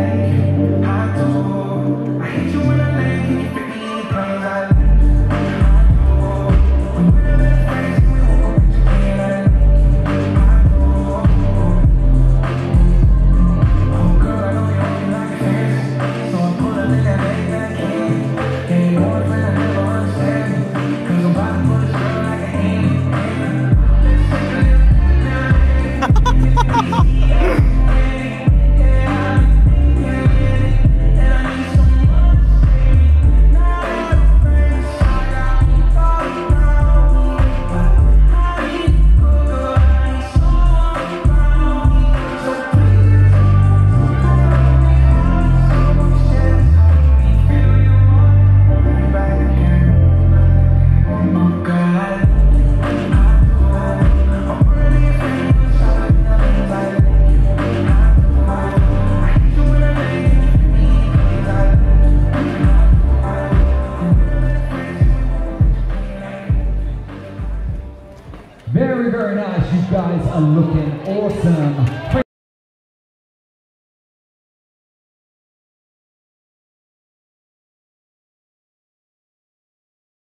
away. Very, very nice. You guys are looking awesome.